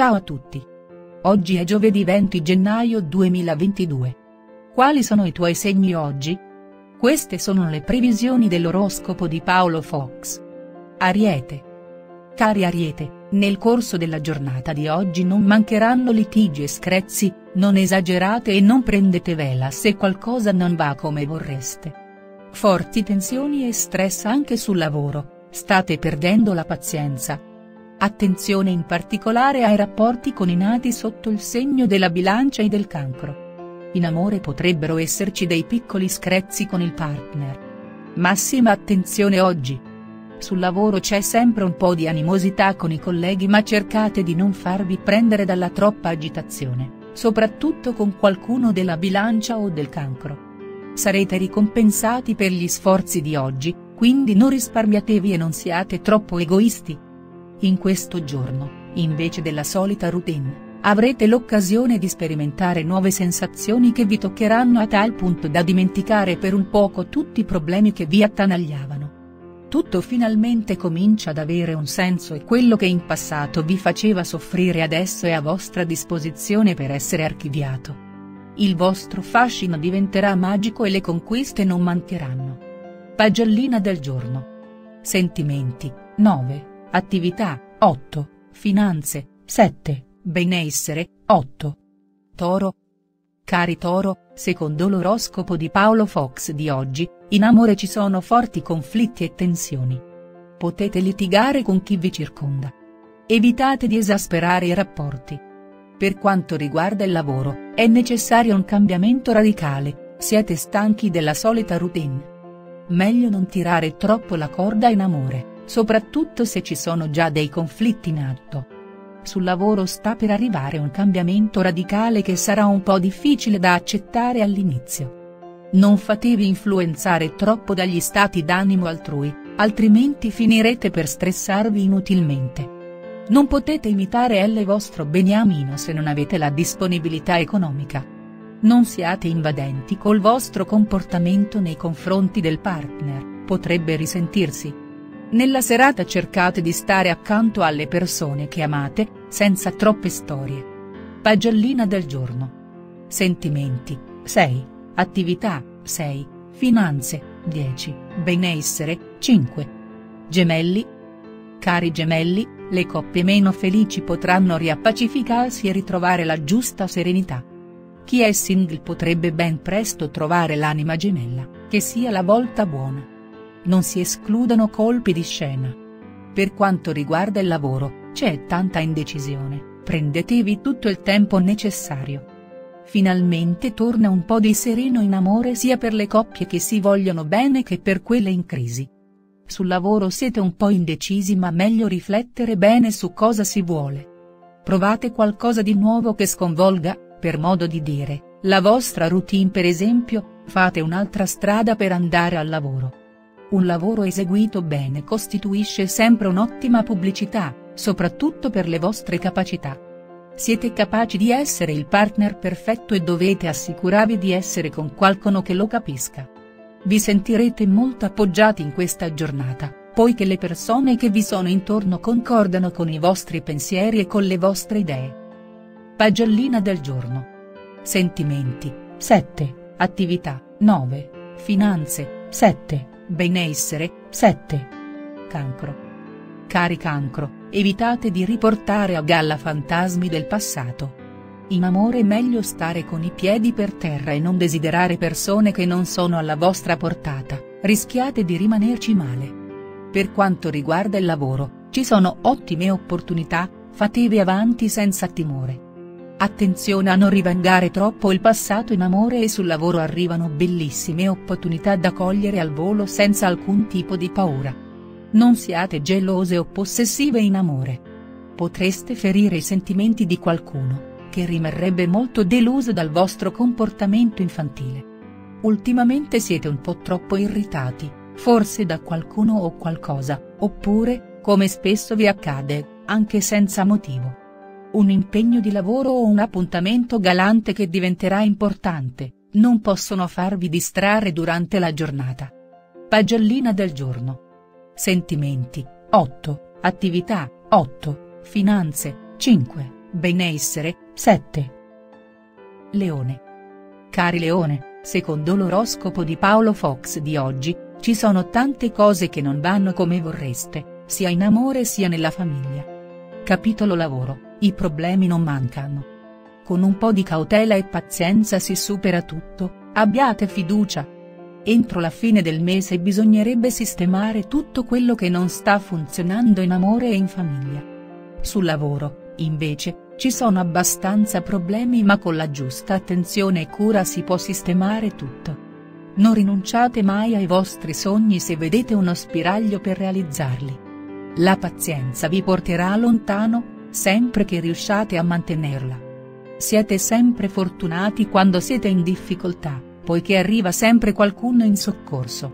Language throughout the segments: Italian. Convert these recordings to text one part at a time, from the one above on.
Ciao a tutti. Oggi è giovedì 20 gennaio 2022. Quali sono i tuoi segni oggi? Queste sono le previsioni dell'oroscopo di Paolo Fox. Ariete. Cari Ariete, nel corso della giornata di oggi non mancheranno litigi e screzi, non esagerate e non prendete vela se qualcosa non va come vorreste. Forti tensioni e stress anche sul lavoro, state perdendo la pazienza, Attenzione in particolare ai rapporti con i nati sotto il segno della bilancia e del cancro. In amore potrebbero esserci dei piccoli screzi con il partner. Massima attenzione oggi. Sul lavoro c'è sempre un po' di animosità con i colleghi ma cercate di non farvi prendere dalla troppa agitazione, soprattutto con qualcuno della bilancia o del cancro. Sarete ricompensati per gli sforzi di oggi, quindi non risparmiatevi e non siate troppo egoisti. In questo giorno, invece della solita routine, avrete l'occasione di sperimentare nuove sensazioni che vi toccheranno a tal punto da dimenticare per un poco tutti i problemi che vi attanagliavano. Tutto finalmente comincia ad avere un senso e quello che in passato vi faceva soffrire adesso è a vostra disposizione per essere archiviato. Il vostro fascino diventerà magico e le conquiste non mancheranno. Pagellina del giorno. Sentimenti, 9. Attività, 8, Finanze, 7, Benessere, 8. Toro. Cari Toro, secondo l'oroscopo di Paolo Fox di oggi, in amore ci sono forti conflitti e tensioni. Potete litigare con chi vi circonda. Evitate di esasperare i rapporti. Per quanto riguarda il lavoro, è necessario un cambiamento radicale, siete stanchi della solita routine. Meglio non tirare troppo la corda in amore soprattutto se ci sono già dei conflitti in atto. Sul lavoro sta per arrivare un cambiamento radicale che sarà un po' difficile da accettare all'inizio. Non fatevi influenzare troppo dagli stati d'animo altrui, altrimenti finirete per stressarvi inutilmente. Non potete imitare L vostro beniamino se non avete la disponibilità economica. Non siate invadenti col vostro comportamento nei confronti del partner, potrebbe risentirsi. Nella serata cercate di stare accanto alle persone che amate, senza troppe storie. Pagellina del giorno. Sentimenti, 6. Attività, 6. Finanze, 10. Benessere, 5. Gemelli. Cari gemelli, le coppie meno felici potranno riappacificarsi e ritrovare la giusta serenità. Chi è single potrebbe ben presto trovare l'anima gemella, che sia la volta buona non si escludano colpi di scena. Per quanto riguarda il lavoro, c'è tanta indecisione, prendetevi tutto il tempo necessario. Finalmente torna un po' di sereno in amore sia per le coppie che si vogliono bene che per quelle in crisi. Sul lavoro siete un po' indecisi ma meglio riflettere bene su cosa si vuole. Provate qualcosa di nuovo che sconvolga, per modo di dire, la vostra routine per esempio, fate un'altra strada per andare al lavoro. Un lavoro eseguito bene costituisce sempre un'ottima pubblicità, soprattutto per le vostre capacità. Siete capaci di essere il partner perfetto e dovete assicurarvi di essere con qualcuno che lo capisca. Vi sentirete molto appoggiati in questa giornata, poiché le persone che vi sono intorno concordano con i vostri pensieri e con le vostre idee. Pagellina del giorno. Sentimenti, 7, attività, 9, finanze, 7. Benessere, 7. Cancro. Cari cancro, evitate di riportare a galla fantasmi del passato. In amore è meglio stare con i piedi per terra e non desiderare persone che non sono alla vostra portata, rischiate di rimanerci male. Per quanto riguarda il lavoro, ci sono ottime opportunità, fatevi avanti senza timore. Attenzione a non rivangare troppo il passato in amore e sul lavoro arrivano bellissime opportunità da cogliere al volo senza alcun tipo di paura. Non siate gelose o possessive in amore. Potreste ferire i sentimenti di qualcuno, che rimarrebbe molto deluso dal vostro comportamento infantile. Ultimamente siete un po' troppo irritati, forse da qualcuno o qualcosa, oppure, come spesso vi accade, anche senza motivo un impegno di lavoro o un appuntamento galante che diventerà importante, non possono farvi distrarre durante la giornata. Pagellina del giorno. Sentimenti, 8, attività, 8, finanze, 5, benessere, 7. Leone. Cari Leone, secondo l'oroscopo di Paolo Fox di oggi, ci sono tante cose che non vanno come vorreste, sia in amore sia nella famiglia. Capitolo lavoro, i problemi non mancano. Con un po' di cautela e pazienza si supera tutto, abbiate fiducia. Entro la fine del mese bisognerebbe sistemare tutto quello che non sta funzionando in amore e in famiglia. Sul lavoro, invece, ci sono abbastanza problemi ma con la giusta attenzione e cura si può sistemare tutto. Non rinunciate mai ai vostri sogni se vedete uno spiraglio per realizzarli. La pazienza vi porterà lontano, sempre che riusciate a mantenerla. Siete sempre fortunati quando siete in difficoltà, poiché arriva sempre qualcuno in soccorso.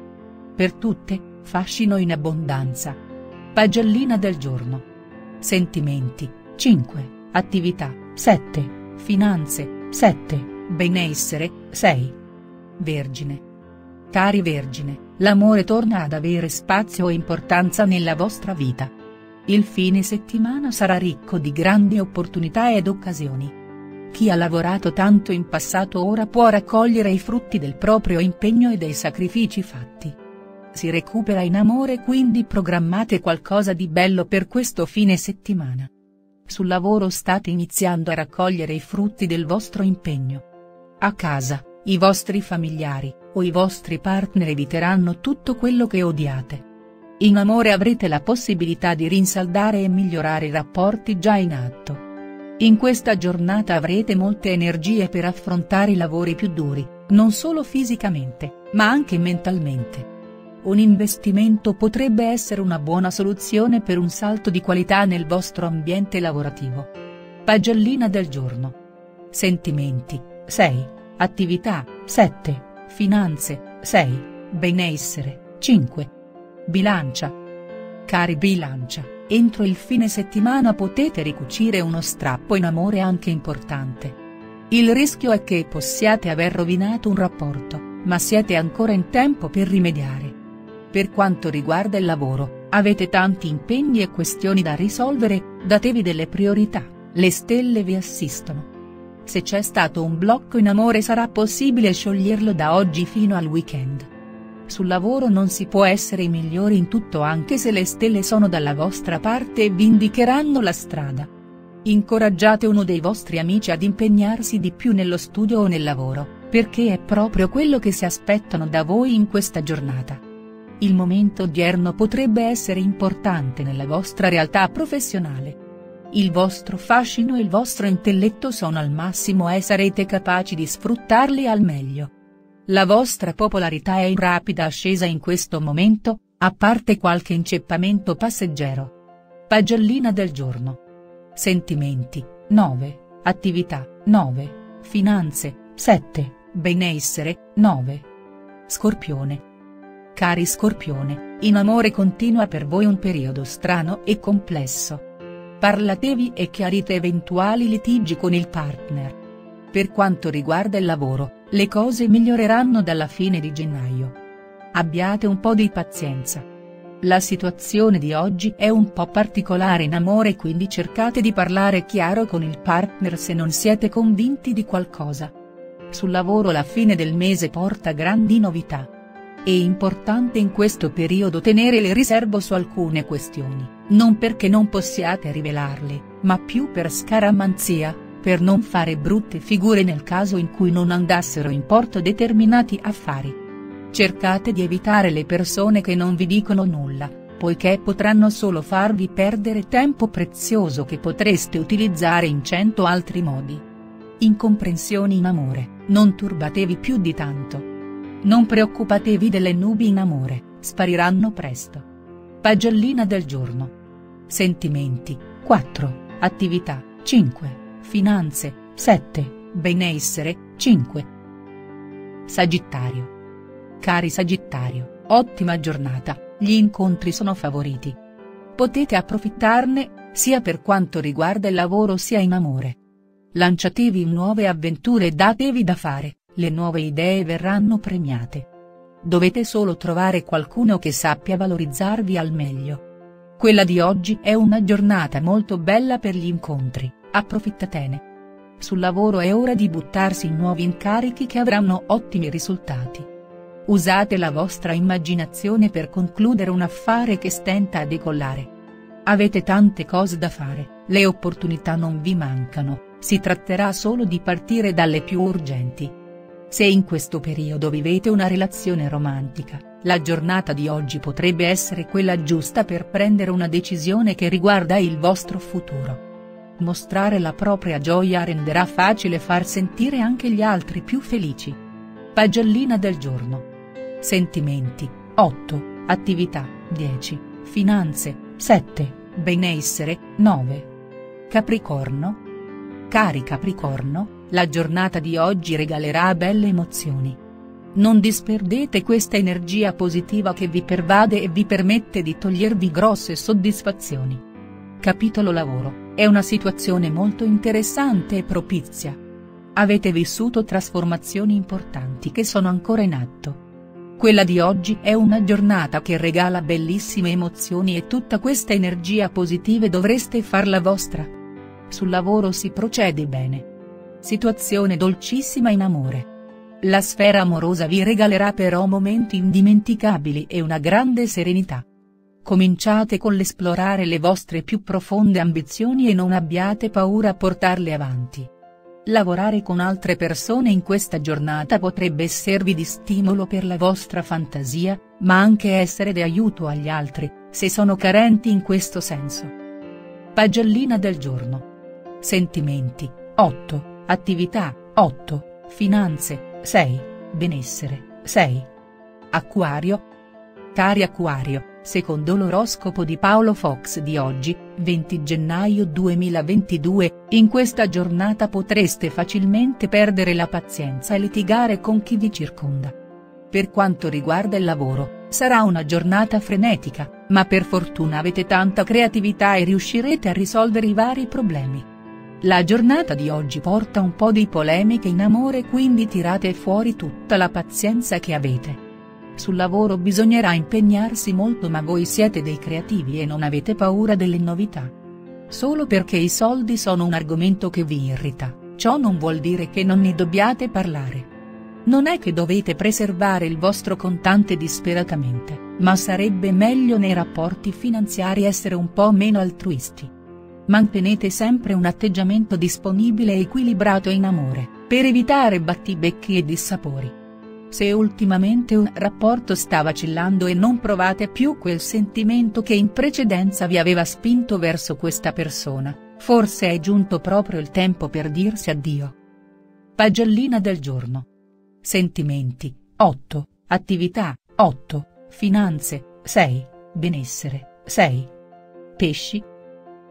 Per tutte, fascino in abbondanza. Pagellina del giorno. Sentimenti, 5. Attività, 7. Finanze, 7. Benessere, 6. Vergine. Cari Vergine, l'amore torna ad avere spazio e importanza nella vostra vita. Il fine settimana sarà ricco di grandi opportunità ed occasioni. Chi ha lavorato tanto in passato ora può raccogliere i frutti del proprio impegno e dei sacrifici fatti. Si recupera in amore quindi programmate qualcosa di bello per questo fine settimana. Sul lavoro state iniziando a raccogliere i frutti del vostro impegno. A casa, i vostri familiari, o i vostri partner eviteranno tutto quello che odiate. In amore avrete la possibilità di rinsaldare e migliorare i rapporti già in atto. In questa giornata avrete molte energie per affrontare i lavori più duri, non solo fisicamente, ma anche mentalmente. Un investimento potrebbe essere una buona soluzione per un salto di qualità nel vostro ambiente lavorativo. Pagellina del giorno. Sentimenti, 6. Attività, 7. Finanze, 6. Benessere, 5. Bilancia. Cari bilancia, entro il fine settimana potete ricucire uno strappo in amore anche importante. Il rischio è che possiate aver rovinato un rapporto, ma siete ancora in tempo per rimediare. Per quanto riguarda il lavoro, avete tanti impegni e questioni da risolvere, datevi delle priorità, le stelle vi assistono. Se c'è stato un blocco in amore sarà possibile scioglierlo da oggi fino al weekend. Sul lavoro non si può essere i migliori in tutto anche se le stelle sono dalla vostra parte e vi indicheranno la strada. Incoraggiate uno dei vostri amici ad impegnarsi di più nello studio o nel lavoro, perché è proprio quello che si aspettano da voi in questa giornata. Il momento odierno potrebbe essere importante nella vostra realtà professionale. Il vostro fascino e il vostro intelletto sono al massimo e sarete capaci di sfruttarli al meglio. La vostra popolarità è in rapida ascesa in questo momento, a parte qualche inceppamento passeggero. Pagellina del giorno. Sentimenti, 9, attività, 9, finanze, 7, benessere, 9. Scorpione. Cari Scorpione, in amore continua per voi un periodo strano e complesso. Parlatevi e chiarite eventuali litigi con il partner. Per quanto riguarda il lavoro, le cose miglioreranno dalla fine di gennaio. Abbiate un po' di pazienza. La situazione di oggi è un po' particolare in amore quindi cercate di parlare chiaro con il partner se non siete convinti di qualcosa. Sul lavoro la fine del mese porta grandi novità. È importante in questo periodo tenere il riservo su alcune questioni, non perché non possiate rivelarle, ma più per scaramanzia, per non fare brutte figure nel caso in cui non andassero in porto determinati affari. Cercate di evitare le persone che non vi dicono nulla, poiché potranno solo farvi perdere tempo prezioso che potreste utilizzare in cento altri modi. Incomprensioni in amore, non turbatevi più di tanto non preoccupatevi delle nubi in amore, spariranno presto. Pagellina del giorno. Sentimenti, 4, attività, 5, finanze, 7, benessere, 5. Sagittario. Cari Sagittario, ottima giornata, gli incontri sono favoriti. Potete approfittarne, sia per quanto riguarda il lavoro sia in amore. Lanciatevi in nuove avventure e datevi da fare le nuove idee verranno premiate. Dovete solo trovare qualcuno che sappia valorizzarvi al meglio. Quella di oggi è una giornata molto bella per gli incontri, Approfittatene. Sul lavoro è ora di buttarsi in nuovi incarichi che avranno ottimi risultati. Usate la vostra immaginazione per concludere un affare che stenta a decollare. Avete tante cose da fare, le opportunità non vi mancano, si tratterà solo di partire dalle più urgenti. Se in questo periodo vivete una relazione romantica, la giornata di oggi potrebbe essere quella giusta per prendere una decisione che riguarda il vostro futuro. Mostrare la propria gioia renderà facile far sentire anche gli altri più felici. Pagellina del giorno. Sentimenti, 8, attività, 10, finanze, 7, benessere, 9. Capricorno. Cari Capricorno, la giornata di oggi regalerà belle emozioni. Non disperdete questa energia positiva che vi pervade e vi permette di togliervi grosse soddisfazioni. Capitolo lavoro. È una situazione molto interessante e propizia. Avete vissuto trasformazioni importanti che sono ancora in atto. Quella di oggi è una giornata che regala bellissime emozioni e tutta questa energia positiva dovreste farla vostra. Sul lavoro si procede bene. Situazione dolcissima in amore. La sfera amorosa vi regalerà però momenti indimenticabili e una grande serenità. Cominciate con l'esplorare le vostre più profonde ambizioni e non abbiate paura a portarle avanti. Lavorare con altre persone in questa giornata potrebbe esservi di stimolo per la vostra fantasia, ma anche essere di aiuto agli altri, se sono carenti in questo senso. Pagellina del giorno. Sentimenti, 8, attività, 8, finanze, 6, benessere, 6. Acquario. Cari Acquario secondo l'oroscopo di Paolo Fox di oggi, 20 gennaio 2022, in questa giornata potreste facilmente perdere la pazienza e litigare con chi vi circonda. Per quanto riguarda il lavoro, sarà una giornata frenetica, ma per fortuna avete tanta creatività e riuscirete a risolvere i vari problemi. La giornata di oggi porta un po' di polemiche in amore quindi tirate fuori tutta la pazienza che avete. Sul lavoro bisognerà impegnarsi molto ma voi siete dei creativi e non avete paura delle novità. Solo perché i soldi sono un argomento che vi irrita, ciò non vuol dire che non ne dobbiate parlare. Non è che dovete preservare il vostro contante disperatamente, ma sarebbe meglio nei rapporti finanziari essere un po' meno altruisti. Mantenete sempre un atteggiamento disponibile e equilibrato in amore, per evitare battibecchi e dissapori. Se ultimamente un rapporto sta vacillando e non provate più quel sentimento che in precedenza vi aveva spinto verso questa persona, forse è giunto proprio il tempo per dirsi addio. Pagellina del giorno. Sentimenti, 8, attività, 8, finanze, 6, benessere, 6. Pesci.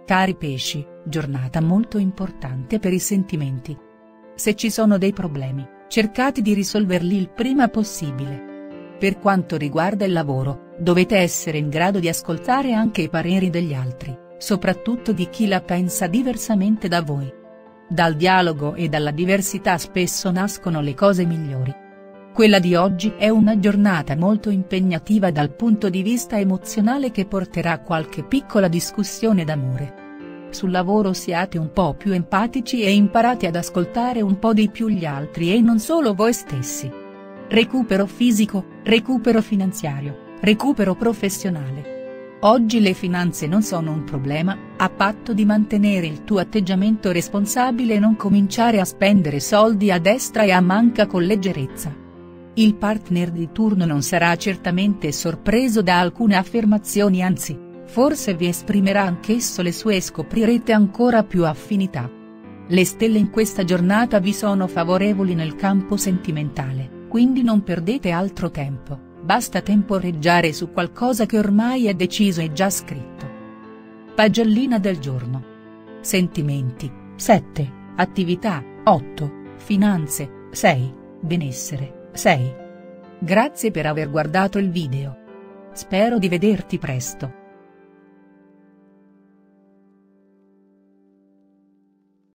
Cari pesci, giornata molto importante per i sentimenti. Se ci sono dei problemi, cercate di risolverli il prima possibile. Per quanto riguarda il lavoro, dovete essere in grado di ascoltare anche i pareri degli altri, soprattutto di chi la pensa diversamente da voi. Dal dialogo e dalla diversità spesso nascono le cose migliori. Quella di oggi è una giornata molto impegnativa dal punto di vista emozionale che porterà qualche piccola discussione d'amore sul lavoro siate un po' più empatici e imparate ad ascoltare un po' di più gli altri e non solo voi stessi. Recupero fisico, recupero finanziario, recupero professionale. Oggi le finanze non sono un problema, a patto di mantenere il tuo atteggiamento responsabile e non cominciare a spendere soldi a destra e a manca con leggerezza. Il partner di turno non sarà certamente sorpreso da alcune affermazioni anzi, forse vi esprimerà anch'esso le sue e scoprirete ancora più affinità. Le stelle in questa giornata vi sono favorevoli nel campo sentimentale, quindi non perdete altro tempo, basta temporeggiare su qualcosa che ormai è deciso e già scritto. Pagellina del giorno. Sentimenti, 7, attività, 8, finanze, 6, benessere, 6. Grazie per aver guardato il video. Spero di vederti presto.